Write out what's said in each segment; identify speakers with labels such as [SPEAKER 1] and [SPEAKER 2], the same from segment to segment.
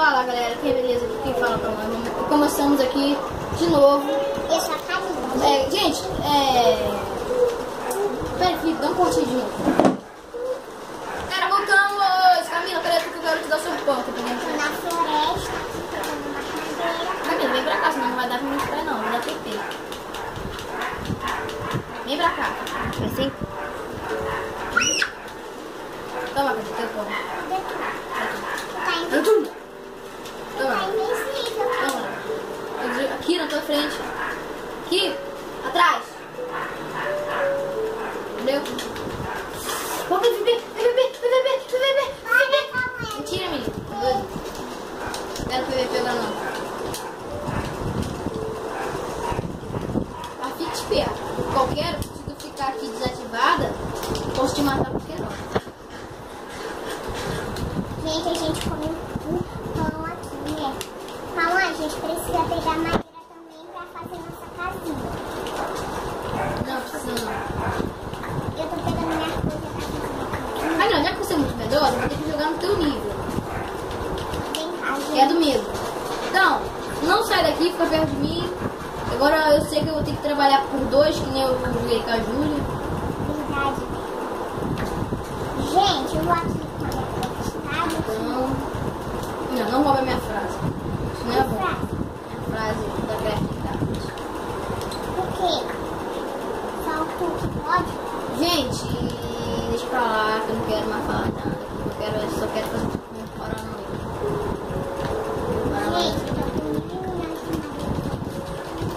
[SPEAKER 1] Fala galera, que beleza, aqui quem fala pra nós. E começamos aqui de novo.
[SPEAKER 2] Eu sou a.
[SPEAKER 1] É, gente, é. Pera, Felipe, dá um curtidinho. Cara, voltamos! Camila, peraí que eu quero te dar seu ponto, tá vendo?
[SPEAKER 2] Na floresta, cadeira.
[SPEAKER 1] Camila, vem pra cá, senão não vai dar pra mim pé não, vai dar TT. Vem, vem, vem, vem.
[SPEAKER 2] Calma aí.
[SPEAKER 1] Mentira, menino. Doido? Quero que eu pegar não. Mas fique esperto. Qualquer, se tu ficar aqui desativada, posso te matar qualquer hora.
[SPEAKER 2] Gente, a gente come um pão aqui, né? Calma, a gente precisa pegar madeira também pra fazer nossa casinha.
[SPEAKER 1] Não, precisa não.
[SPEAKER 2] Eu tô pegando minha coisa pra fazer
[SPEAKER 1] Ah não, já que você é muito medrosa, vai ter que jogar no teu nível.
[SPEAKER 2] Vem cá,
[SPEAKER 1] Que é
[SPEAKER 2] gente.
[SPEAKER 1] do medo. Então, não sai perto de mim. Agora eu sei que eu vou ter que trabalhar por dois, que nem eu joguei com a Júlia.
[SPEAKER 2] Verdade. Gente, eu vou aqui.
[SPEAKER 1] Não, não rouba minha frase. Isso não é bom. Minha frase da criatividade.
[SPEAKER 2] Por quê? Só tu que pode?
[SPEAKER 1] Gente, deixa pra lá, que eu não quero mais falar nada. Eu, quero, eu só quero fazer um paranoia. Paranoia.
[SPEAKER 2] Gente, eu tô com mil milhões de madeira.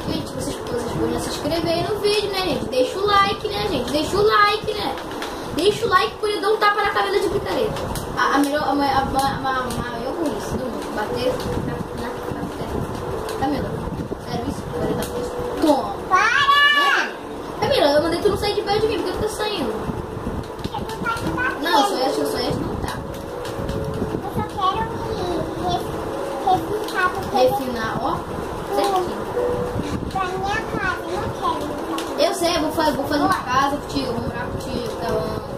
[SPEAKER 1] Gente, vocês, vocês podem se inscrever aí no vídeo, né, gente? Deixa o like, né, gente? Deixa o like, né? Deixa o like por dar um tapa na picareta. A, a melhor, a, a, ma- a maior burrice do mundo. Bater na, na picareta. Camila, sério isso? Picareta fez. Toma.
[SPEAKER 2] Para!
[SPEAKER 1] Né, Camila, eu mandei tu não sair de perto de mim, porque tu tá saindo.
[SPEAKER 2] Tá.
[SPEAKER 1] Não, só esse, só esse não tá.
[SPEAKER 2] Eu só quero me ref- reficar porque
[SPEAKER 1] Refinar, ó. Certinho.
[SPEAKER 2] pra minha casa eu não quero
[SPEAKER 1] Eu sei, vou fazer, vou fazer uma casa contigo, vou morar contigo, tá bom?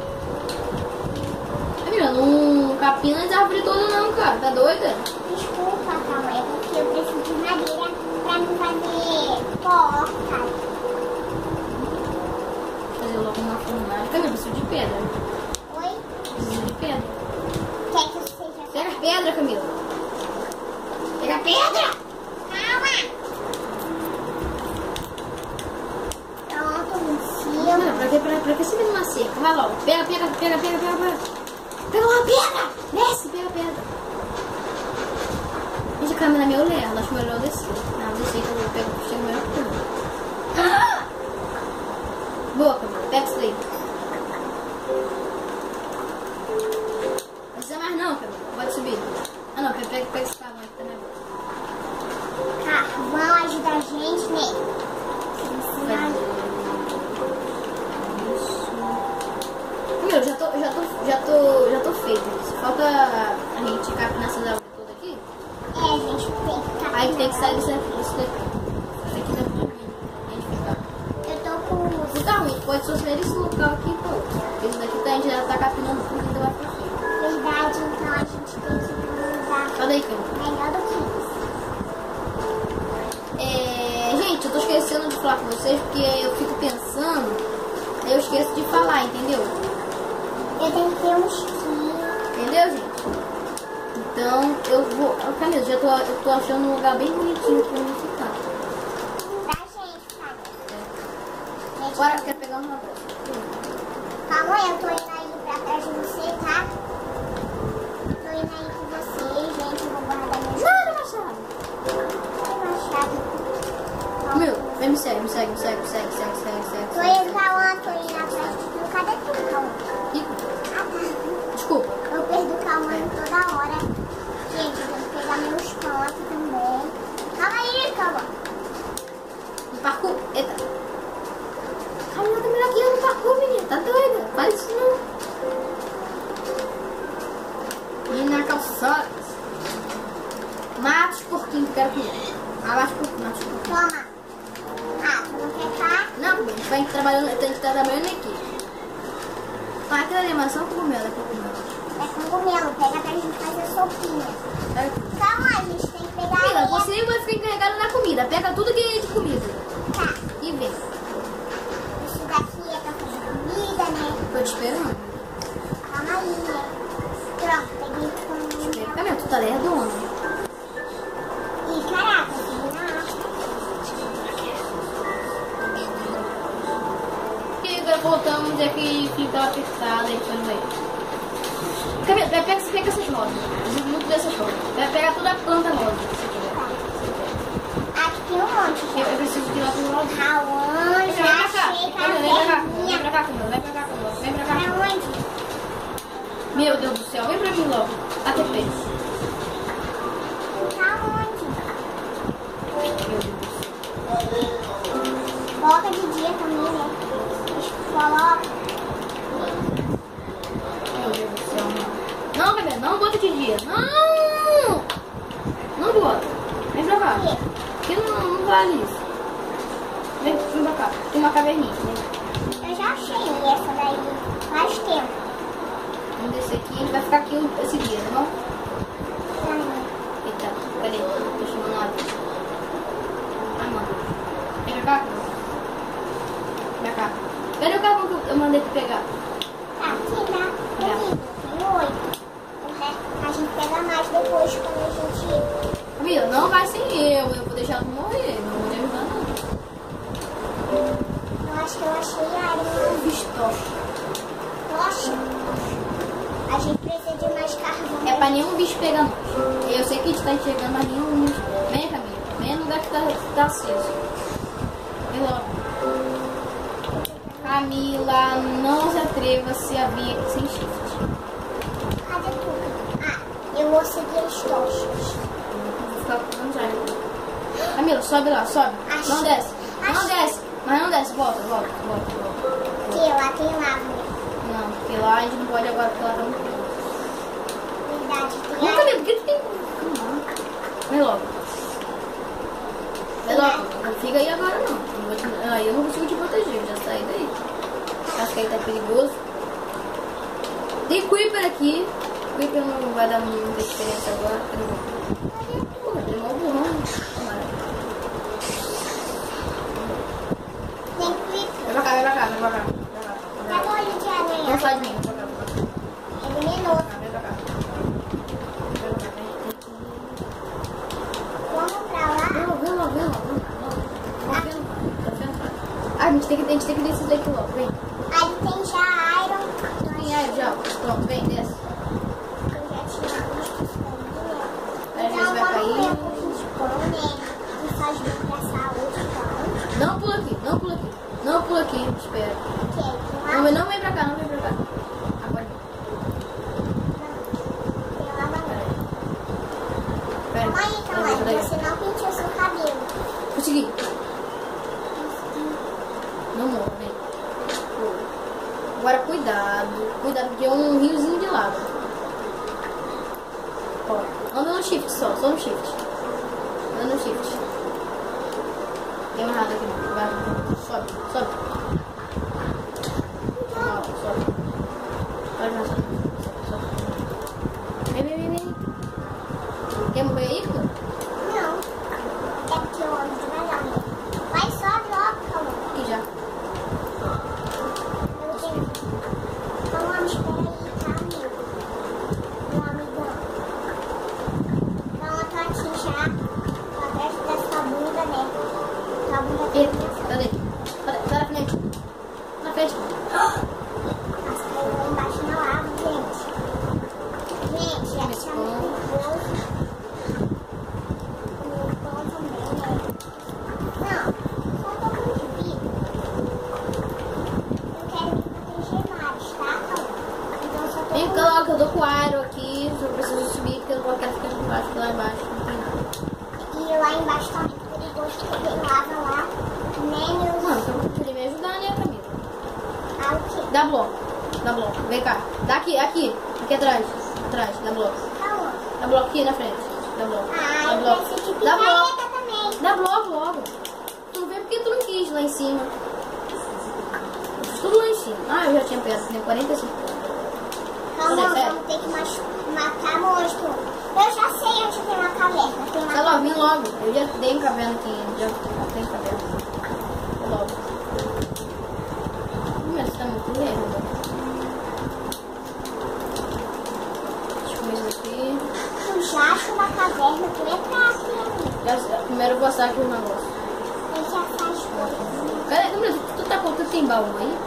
[SPEAKER 1] Camila, não capina as árvores todas não, cara. Tá doida?
[SPEAKER 2] Desculpa, calma, é porque eu preciso de madeira pra me fazer porta.
[SPEAKER 1] Fazer logo uma fornalha. Camila, preciso de pedra.
[SPEAKER 2] Oi?
[SPEAKER 1] Preciso de pedra.
[SPEAKER 2] Quer que eu seja...
[SPEAKER 1] Pega a pedra, Camila. Pega a pedra!
[SPEAKER 2] Calma! Pronto, em cima.
[SPEAKER 1] pra que, pra, pra que você vem numa seca? Vai logo. Pega, pega, pega, pega, pega, pega. Pega uma pedra! Desce, pega a pedra. Gente, a Camila é meio lerda. Acho melhor eu descer. Não, descer que eu pegar o melhor que eu. Boa, Camila. Pega isso daí. Não precisa mais não, Camila. Pode subir. Ah, não. Pega, pega, pega esse carvão aqui também.
[SPEAKER 2] Carvão ajuda a gente, né?
[SPEAKER 1] Meu, já tô, já tô, já tô feito. Só falta a gente capinar essas árvores todas aqui.
[SPEAKER 2] É, a gente tem que ficar...
[SPEAKER 1] Aí tem que sair desse desse daqui. Isso aqui dá pra mim. A gente fica.
[SPEAKER 2] Eu tô com...
[SPEAKER 1] Tá ruim, pode associar esse local aqui, pô. Esse daqui tá, a gente já tá capinando tudo ainda vai pra frente.
[SPEAKER 2] Verdade, então a gente tem que lugar
[SPEAKER 1] Olha aí, cara.
[SPEAKER 2] melhor do que isso.
[SPEAKER 1] É, gente, eu tô esquecendo de falar com vocês porque eu fico pensando, eu esqueço de falar, entendeu?
[SPEAKER 2] Eu tenho que ter uns
[SPEAKER 1] gente? Então, eu vou. Ô, Camila, já tô, eu tô achando um lugar bem bonitinho pra mim ficar.
[SPEAKER 2] Pra gente, cara.
[SPEAKER 1] Agora eu quero pegar uma
[SPEAKER 2] Calma
[SPEAKER 1] horas. Mata os porquinhos, quero comer. Abaixa os porquinhos, mata.
[SPEAKER 2] Toma. Ah, tu não quer?
[SPEAKER 1] Não, a gente trabalhando, tem que estar trabalhando aqui. Ah, aquela animação com o né, cogumelo, é cogumelo.
[SPEAKER 2] É cogumelo, pega pra gente fazer sopinha.
[SPEAKER 1] É.
[SPEAKER 2] Calma
[SPEAKER 1] a gente tem que pegar Mila,
[SPEAKER 2] você vai ficar encarregado na comida.
[SPEAKER 1] Pega tudo que
[SPEAKER 2] é de comida. Tá. E vê.
[SPEAKER 1] Camila, tá.
[SPEAKER 2] Ih, caraca, não.
[SPEAKER 1] E agora voltamos é que apertada e depois vai. Camila, pega, pega, pega essas rosas. Muito dessas rosas. Vai pegar toda a planta rosa. quiser.
[SPEAKER 2] Aqui tem um monte
[SPEAKER 1] Eu,
[SPEAKER 2] já.
[SPEAKER 1] eu preciso? Vem pra cá.
[SPEAKER 2] Achei
[SPEAKER 1] Camila, vem pra cá. Vem pra cá, Camila. Vem pra cá, Camila. Vem pra cá.
[SPEAKER 2] Aonde?
[SPEAKER 1] Meu Deus do céu. Vem pra mim logo. ATP.
[SPEAKER 2] Aonde? Dia.
[SPEAKER 1] Não! Não bota. Vem pra cá. Porque não, não vale isso. Vem, vem pra cá. Tem uma caverninha. Vem.
[SPEAKER 2] Eu já achei essa daí faz tempo.
[SPEAKER 1] Vamos descer aqui. A gente vai ficar aqui esse dia, tá bom? Eita, cadê? Tô chamando a Ah, mano. Vem pra cá. Vem pra cá. Cadê o carro que eu mandei tu pegar?
[SPEAKER 2] Tá aqui, tá? Comigo. Tem oito. O resto A gente pega mais depois quando a gente.
[SPEAKER 1] Camila, não vai sem eu. Eu vou deixar tu morrer. Não vou te ajudar, não.
[SPEAKER 2] Eu acho que eu achei a areia.
[SPEAKER 1] Bistoche.
[SPEAKER 2] Poxa. A gente precisa de mais carvão.
[SPEAKER 1] É pra nenhum bicho pegar nós. Eu sei que a gente tá enxergando, mas nenhum. Vem, Camila. Vem no lugar que tá, tá aceso. Vem logo. Camila, não se atreva se a aqui sem shift.
[SPEAKER 2] Cadê tu? Ah, eu vou seguir as tochas.
[SPEAKER 1] Vou ficar com já. Camila, sobe lá, sobe.
[SPEAKER 2] Achei.
[SPEAKER 1] Não desce. Não desce. Mas não desce. Volta, volta, volta, volta.
[SPEAKER 2] Aqui, lá tem lava.
[SPEAKER 1] Não, porque lá a gente não pode agora porque ela tá muito
[SPEAKER 2] Verdade, tem.
[SPEAKER 1] Vem logo. Vem logo. Não fica aí agora não. Te- Aí eu não consigo te proteger, já saí daí. Acho que aí tá perigoso. Tem Creeper aqui. Creeper não vai dar muita diferença agora. Porra, tem mó burrão. Tomara.
[SPEAKER 2] Tem clipe.
[SPEAKER 1] Vem pra cá, vem pra cá, vem pra cá. Vem pra cá.
[SPEAKER 2] De
[SPEAKER 1] Não
[SPEAKER 2] aranha.
[SPEAKER 1] sai de mim, vem pra cá, vem pra cá.
[SPEAKER 2] É venenoso.
[SPEAKER 1] Vem pra cá. Vem pra cá, vem.
[SPEAKER 2] Vamos pra lá.
[SPEAKER 1] Vem logo, vem logo, vem logo. vem logo. Tá vendo? Tá vendo? Ah, a gente tem que, a gente tem que descer daqui logo, vem.
[SPEAKER 2] Aí tem já Iron.
[SPEAKER 1] Vem aí, já. Pronto, vem, desce.
[SPEAKER 2] Eu já
[SPEAKER 1] Aí a gente vai cair.
[SPEAKER 2] né? Então.
[SPEAKER 1] Não pula aqui, não pula aqui. Não pula aqui, espera.
[SPEAKER 2] Tem
[SPEAKER 1] Não, não vem pra cá, não vem pra cá. Agora.
[SPEAKER 2] Tem lá banana.
[SPEAKER 1] Pera.
[SPEAKER 2] Calma aí, calma
[SPEAKER 1] Pera, pera
[SPEAKER 2] aí. Você não penteou seu cabelo.
[SPEAKER 1] Consegui. Não morra, vem. Agora cuidado. Cuidado, porque é um riozinho de lava. Ó, anda no shift só, só no shift. Anda no shift. Tem mais nada aqui não. Vai, sobe, sobe. Ó, sobe. Pode mais, sobe. Sobe. Vem, vem, vem, vem. Quer morrer aí, Clã?
[SPEAKER 2] Não. É porque eu ando devagar, né? Vai, sobe logo, calma.
[SPEAKER 1] Aqui já.
[SPEAKER 2] Eu tenho. Vamos, espera aí, tá, amigo? Meu amigão. Então eu tô aqui já. Tô atrás dessa bunda, né? Tua bunda tem
[SPEAKER 1] Eita, sai daí. Sai sai da frente. Na frente.
[SPEAKER 2] Nossa, caiu lá embaixo na lava, gente. Gente, essa é muito perigoso. O pão também, né? Não, só um pouco de bico. Eu quero me proteger mais, tá, Calma? Então só tô
[SPEAKER 1] Vem
[SPEAKER 2] com-
[SPEAKER 1] cá, que eu tô com o aero aqui. Só preciso subir, porque eu não quero ficar aqui embaixo, lá embaixo não tem nada.
[SPEAKER 2] E lá embaixo tá muito perigoso, porque tem lava lá. Meus...
[SPEAKER 1] Mano, então tu podia me ajudar, né, Camila?
[SPEAKER 2] Ah, o quê?
[SPEAKER 1] Dá bloco. Dá bloco. Vem cá. Dá aqui, aqui. Aqui atrás. Atrás, dá bloco.
[SPEAKER 2] Calma.
[SPEAKER 1] Dá bloco aqui na frente. Dá bloco.
[SPEAKER 2] Ah,
[SPEAKER 1] Dá
[SPEAKER 2] eu
[SPEAKER 1] bloco. Dá bloco.
[SPEAKER 2] também.
[SPEAKER 1] Dá bloco logo. Tu não veio porque tu não quis lá em cima. Tudo lá em cima. Ah, eu já tinha pegado. Tinha 45
[SPEAKER 2] Calma, vamos ter que matar monstro. Eu já sei onde tem uma caverna. Tem uma
[SPEAKER 1] Tá lá, vem logo. Eu já tenho cabelo aqui. Já, já tenho cabelo. Vou logo. Mas tá muito lindo. Deixa eu comer isso aqui.
[SPEAKER 2] O jacho da caverna que é.
[SPEAKER 1] Já- Primeiro eu vou passar aqui o negócio.
[SPEAKER 2] Ele já faz coisa.
[SPEAKER 1] Cadê? Tu tá contando tem baú aí?